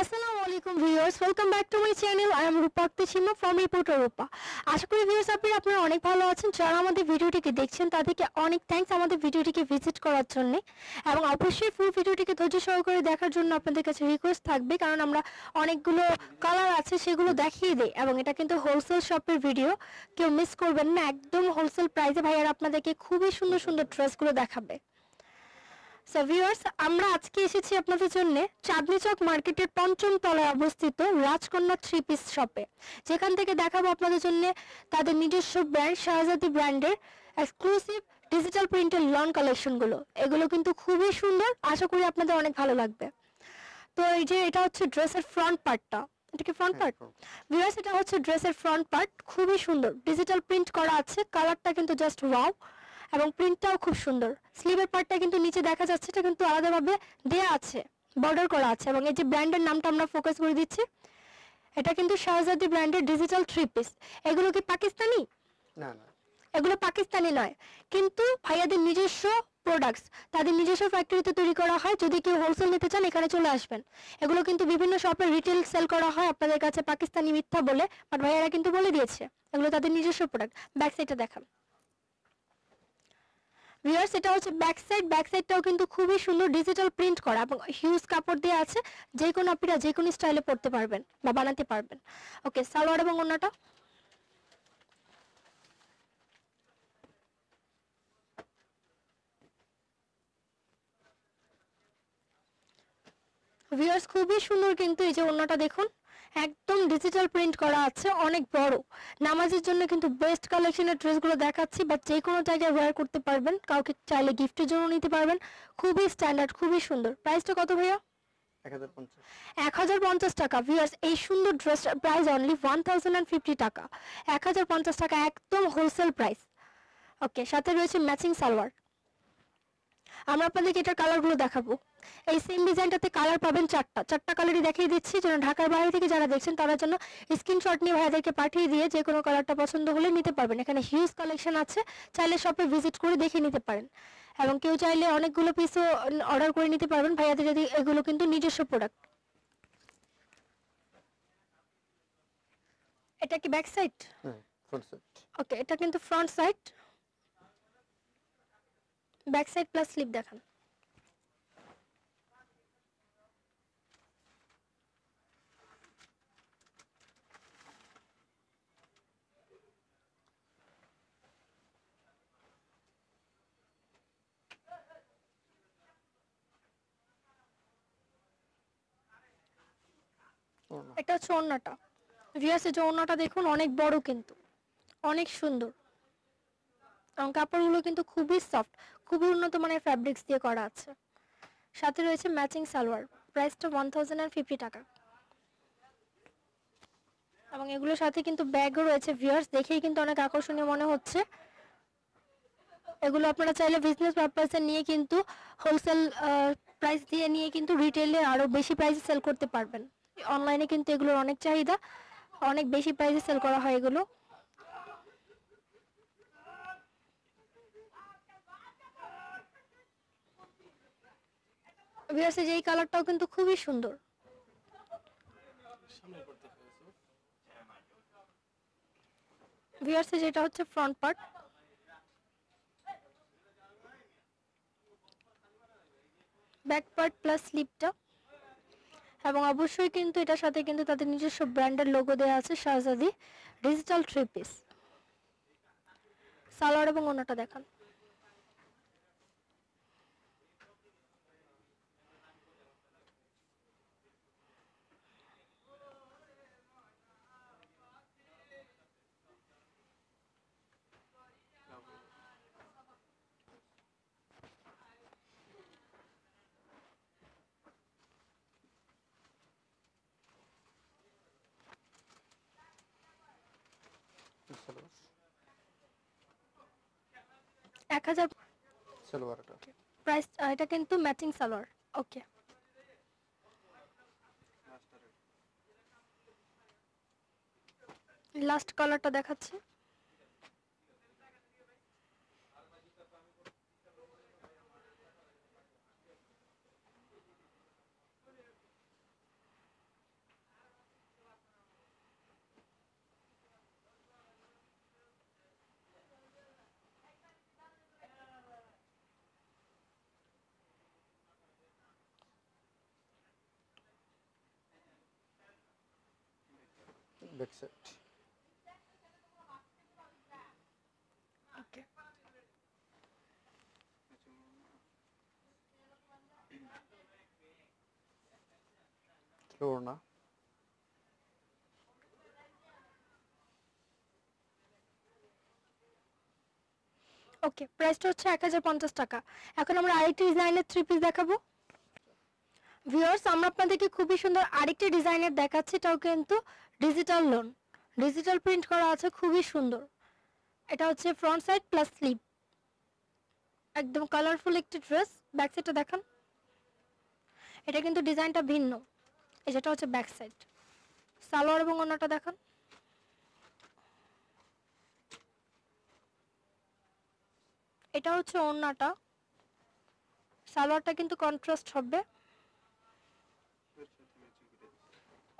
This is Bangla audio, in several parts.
আসসালামু আলাইকুম viewers welcome back to my channel I am রূপাক্তি Sima from reporter Rupa আশা করি ভিউয়ার্স আপনারা আপনারা অনেক ভালো আছেন। যারা আমাদের ভিডিওটিকে দেখছেন, তাদেরকে অনেক থ্যাঙ্কস আমাদের ভিডিওটিকে ভিজিট করার জন্য। এবং অবশ্যই ফুল ভিডিওটিকে ধৈর্য সহকারে দেখার জন্য আপনাদের কাছে রিকোয়েস্ট থাকবে, কারণ আমরা অনেকগুলো কালার আছে, সেগুলো দেখিয়ে দিই। এবং এটা কিন্তু হোলসেল শপের ভিডিও কেউ মিস করবেন না, একদম হোলসেল প্রাইসে ভাইয়ার আপনাদেরকে খুবই সুন্দর সুন্দর ড্রেসগুলো দেখাবে। সো ভিউয়ার্স আমরা আজকে এসেছি আপনাদের জন্য চাঁদনি চক মার্কেটের পঞ্চম তলায় অবস্থিত রাজকন্যা থ্রি পিস শপে যেখান থেকে দেখাবো আপনাদের জন্য তাদের নিজস্ব ব্র্যান্ড শাহজাদি ব্র্যান্ডের এক্সক্লুসিভ ডিজিটাল প্রিন্টের লন কালেকশনগুলো এগুলো কিন্তু খুবই সুন্দর আশা করি আপনাদের অনেক ভালো লাগবে। তো এই যে এটা হচ্ছে ড্রেসের ফ্রন্ট পার্টটা এটা কি ফ্রন্ট পার্ট ভিউয়ার্স এটা হচ্ছে ড্রেসের ফ্রন্ট পার্ট খুবই সুন্দর। ডিজিটাল প্রিন্ট করা আছে কালারটা কিন্তু জাস্ট ওয়াও এবং প্রিন্টটাও খুব সুন্দর। স্লিভের পার্টটা কিন্তু নিচে দেখা যাচ্ছে এটা কিন্তু আলাদাভাবে দেয়া আছে বর্ডার করা আছে এবং এই যে ব্র্যান্ডের নামটা আমরা ফোকাস করে দিচ্ছি এটা কিন্তু শাহজাদি ব্র্যান্ডের ডিজিটাল থ্রি পিস এগুলো কি পাকিস্তানি? না না। এগুলো পাকিস্তানি নয় কিন্তু ভাইয়াদের নিজস্ব প্রোডাক্টস তাদের নিজস্ব ফ্যাক্টরিতে তৈরি করা হয় যদি কেউ হোলসেল নিতে চান এখানে চলে আসবেন। এগুলো কিন্তু বিভিন্ন শপে রিটেল সেল করা হয় আপনাদের কাছে পাকিস্তানি মিথ্যা বলে বাট ভাইয়ারা কিন্তু বলে দিয়েছে এগুলো তাদের নিজস্ব প্রোডাক্ট ব্যাক সাইডটা দেখান। ভিউয়ার্স এটা হচ্ছে ব্যাক সাইড ব্যাক সাইডটাও কিন্তু খুবই সুন্দর ডিজিটাল প্রিন্ট করা এবং হিউজ কাপড় দিয়ে আছে যে কোনো আপনারা যে কোনো স্টাইলে পরতে পারবেন বা বানাতে পারবেন। ওকে সালোয়ার এবং অন্যটা ভিউয়ার্স খুবই সুন্দর কিন্তু এই যে অন্যটা দেখুন। একদম ডিজিটাল প্রিন্ট করা আছে অনেক বড়। নামাজের জন্য কিন্তু বেস্ট কালেকশনের ড্রেসগুলো দেখাচ্ছি বাট যে কোনো জায়গায় ওয়্যার করতে পারবেন কাউকে চাইলে গিফটের জন্য নিতে পারবেন। খুবই স্ট্যান্ডার্ড খুবই সুন্দর। প্রাইসটা কত ভাইয়া? এক হাজার পঞ্চাশ। টাকা। ভিউয়ার্স এই সুন্দর ড্রেসটার price only one thousand and fifty টাকা। এক হাজার পঞ্চাশ টাকা একদম হোলসেল প্রাইস ওকে সাথে রয়েছে ম্যাচিং সালোয়ার। আমরা আপনাদেরকে এটার কালারগুলো দেখাবো। এই সেম ডিজাইনটাতে কালার পাবেন চারটা। চারটা কালারই দেখিয়ে দিচ্ছি। যেন ঢাকার বাইরে থেকে যারা দেখছেন তারা জন্য স্ক্রিনশট নিয়ে ভাইয়াদেরকে পাঠিয়ে দিয়ে যে কোনো কালারটা পছন্দ হলে নিতে পারবেন। এখানে হিউজ কালেকশন আছে। চাইলে শপে ভিজিট করে দেখে নিতে পারেন। এবং কেউ চাইলে অনেকগুলো পিসও অর্ডার করে নিতে পারবেন। ভাইয়াদের যদি এগুলো কিন্তু নিজস্ব প্রোডাক্ট এটা কি ব্যাক সাইড ওকে এটা কিন্তু front side back side plus sleeve দেখান। এটা হচ্ছে ওড়নাটা ভিউয়ার্সের যে ওড়নাটা দেখুন, অনেক বড় কিন্তু। অনেক সুন্দর। এবং কাপড়গুলো কিন্তু খুবই সফট খুবই উন্নত মানের ফ্যাব্রিক্স দিয়ে করা আছে। সাথে রয়েছে ম্যাচিং সালোয়ার প্রাইসটা ওয়ান থাউজেন্ড অ্যান্ড ফিফটি টাকা। এবং এগুলোর সাথে কিন্তু ব্যাগও রয়েছে ভিউয়ার্স দেখেই কিন্তু অনেক আকর্ষণীয় মনে হচ্ছে। এগুলো আপনারা চাইলে বিজনেস পারপাসে নিয়ে কিন্তু হোলসেল প্রাইস দিয়ে নিয়ে কিন্তু রিটেলে আরও বেশি প্রাইসে সেল করতে পারবেন। অনলাইনে কিন্তু এগুলোর অনেক চাহিদা, অনেক বেশি প্রাইসে সেল করা হয় এগুলো। যে এই কালারটাও কিন্তু খুবই সুন্দর। যেটা হচ্ছে front part back part plus স্লিপটা এবং অবশ্যই কিন্তু এটার সাথে কিন্তু তাদের নিজস্ব ব্র্যান্ডের লোগো দেওয়া আছে শাহজাদি ডিজিটাল থ্রি পিস সালোয়ার এবং অন্যটা দেখান। সালোয়ার এক হাজার সালোয়ারটা প্রাইস এটা কিন্তু ম্যাচিং সালোয়ার ওকে লাস্ট কালারটা দেখাচ্ছি। ব্যাক সাইড ওকে ওড়না ওকে প্রাইসটা হচ্ছে এক হাজার পঞ্চাশ টাকা। এখন আমরা আরেকটি ডিজাইনের থ্রি পিস দেখাবো। ভিউয়ার্স আমরা আপনাদেরকে খুবই সুন্দর আরেকটি ডিজাইনের দেখাচ্ছি এটাও কিন্তু ডিজিটাল লোন ডিজিটাল প্রিন্ট করা আছে খুবই সুন্দর। এটা হচ্ছে ফ্রন্ট সাইড প্লাস স্লিভ একদম কালারফুল একটি ড্রেস ব্যাক সাইডটা দেখান। এটা কিন্তু ডিজাইনটা ভিন্ন। এই যেটা হচ্ছে ব্যাক সাইড সালোয়ার এবং অন্যটা দেখান। এটা হচ্ছে ওড়নাটা। সালোয়ারটা কিন্তু কন্ট্রাস্ট হবে।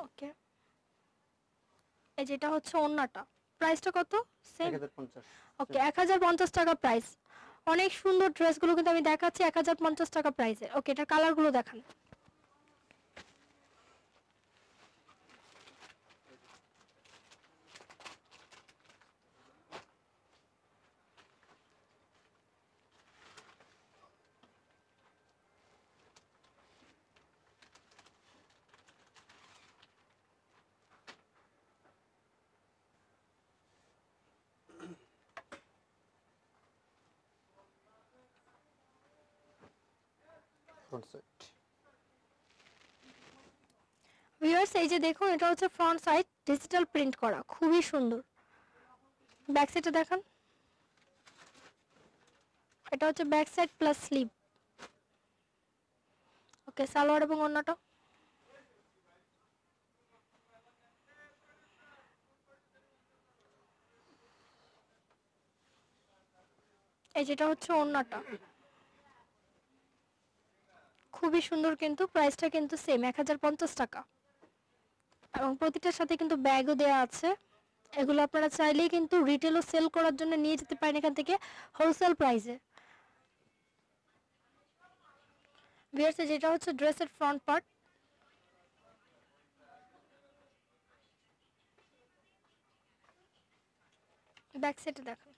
ওকে এই যেটা হচ্ছে ওন্নাটা প্রাইসটা কত? সেম এক হাজার পঞ্চাশ। ওকে এক হাজার পঞ্চাশ টাকা প্রাইস অনেক সুন্দর ড্রেসগুলো কিন্তু আমি দেখাচ্ছি এক হাজার পঞ্চাশ টাকা প্রাইসে ওকে এটা কালারগুলো দেখান। ফ্রন্ট সাইড ভিউয়ার্স এই যে দেখুন, এটা হচ্ছে ফ্রন্ট সাইড ডিজিটাল প্রিন্ট করা, খুবই সুন্দর। ব্যাক সাইডটা দেখান। এটা হচ্ছে back side plus sleeve okay salwar এবং অন্যটা এই যেটা হচ্ছে ওড়নাটা। খুবই সুন্দর কিন্তু প্রাইসটা কিন্তু সেম এক হাজার পঞ্চাশ টাকা। এবং প্রতিটার সাথে কিন্তু ব্যাগও দেওয়া আছে। এগুলো আপনারা চাইলেই কিন্তু রিটেলও সেল করার জন্য নিয়ে যেতে পারেন এখান থেকে হোলসেল প্রাইসে ভিয়ার্সে যেটা হচ্ছে ড্রেসের ফ্রন্ট পার্ট ব্যাক সাইডে দেখুন।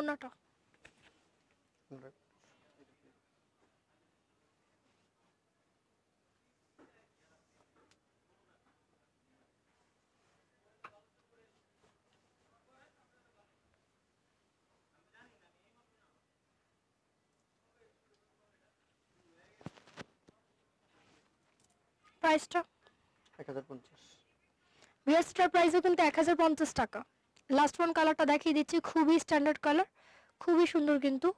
অন্যটা। প্রাইসটা এক হাজার পঞ্চাশ। ভিএসটার প্রাইসও কিন্তু এক হাজার পঞ্চাশ টাকা। লাস্ট ওয়ান কালারটা দেখিয়ে দিচ্ছি খুবই স্ট্যান্ডার্ড কালার খুবই সুন্দর কিন্তু।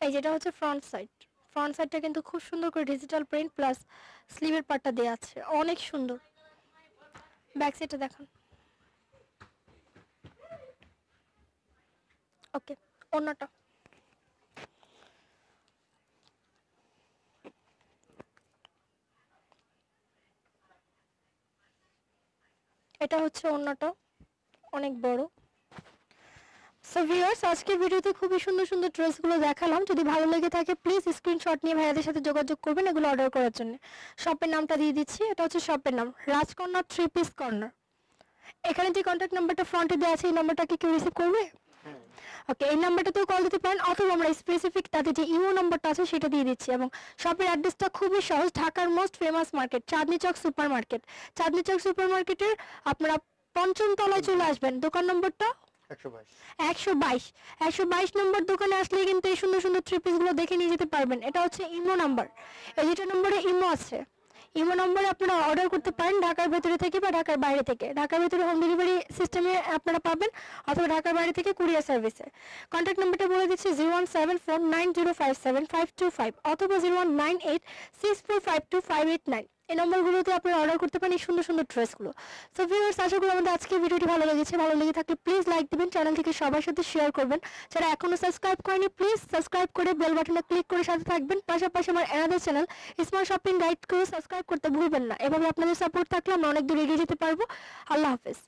এই যেটা হচ্ছে ফ্রন্ট সাইড ফ্রন্ট সাইডটা কিন্তু খুব সুন্দর করে ডিজিটাল প্রিন্ট প্লাস স্লিভের পার্টটা দেওয়া আছে। অনেক সুন্দর। ব্যাক সাইডটা দেখান। ওকে অন্যটা। এটা হচ্ছে অন্যটা অনেক বড়। সো ভিউয়ার্স আজকের ভিডিওতে খুবই সুন্দর সুন্দর ড্রেসগুলো দেখালাম। যদি ভালো লেগে থাকে প্লিজ স্ক্রিনশট নিয়ে ভাইয়াদের সাথে যোগাযোগ করবেন এগুলো অর্ডার করার জন্য। শপের নামটা দিয়ে দিচ্ছি, এটা হচ্ছে শপের নাম, রাজকন্যা থ্রি পিস কর্নার এখানে যে কন্ট্যাক্ট নাম্বারটা ফ্রন্টে দেওয়া আছে, এই নাম্বারটা কি কেউ রিসিভ করবে? ওকে এই নাম্বারটাতেও কল দিতে পারেন, অথবা আমরা স্পেসিফিক তাদের যে ইমো নাম্বারটা আছে, সেটা দিয়ে দিচ্ছি। এবং শপের অ্যাড্রেসটা খুবই সহজ, ঢাকার most famous market Chandni Chowk super market Chandni Chowk super মার্কেটের আপনারা পঞ্চম তলায় চলে আসবেন, দোকান নম্বরটা একশো বাইশ। একশো বাইশ। নম্বর দোকানে আসলে কিন্তু এই সুন্দর সুন্দর থ্রি দেখে নিয়ে যেতে পারবেন। এটা হচ্ছে ইমো নাম্বার। এই নম্বরে ইমো আছে। ইমো নম্বরে আপনারা অর্ডার করতে পারেন ঢাকার ভেতরে থেকে বা ঢাকার বাইরে থেকে। ঢাকার ভেতরে হোম ডেলিভারি সিস্টেমে আপনারা পাবেন অথবা ঢাকার বাইরে থেকে কুরিয়ার সার্ভিসে কন্ট্যাক্ট নাম্বারটা বলে দিচ্ছি zero one seven four nine zero five seven five two five অথবা zero one nine eight six four five two five eight nine এই নম্বরগুলোতে আপনারা অর্ডার করতে পারেন এই সুন্দর সুন্দর ড্রেসগুলো সো ভিউয়ার্স আশা করি আমাদের আজকে ভিডিওটি ভালো লেগেছে। ভালো লেগে থাকলে প্লিজ লাইক দিবেন চ্যানেল থেকে সবার সাথে শেয়ার করবেন। যারা এখনও সাবস্ক্রাইব করেনি প্লিজ সাবস্ক্রাইব করে বেল বাটনে ক্লিক করে সাথে থাকবেন। পাশাপাশি আমার another channel smart shopping guide করে সাবস্ক্রাইব করতে ভুলবেন না। এভাবে আপনাদের সাপোর্ট থাকলে আমরা অনেক দূর এগিয়ে যেতে পারব। আল্লাহ হাফেজ।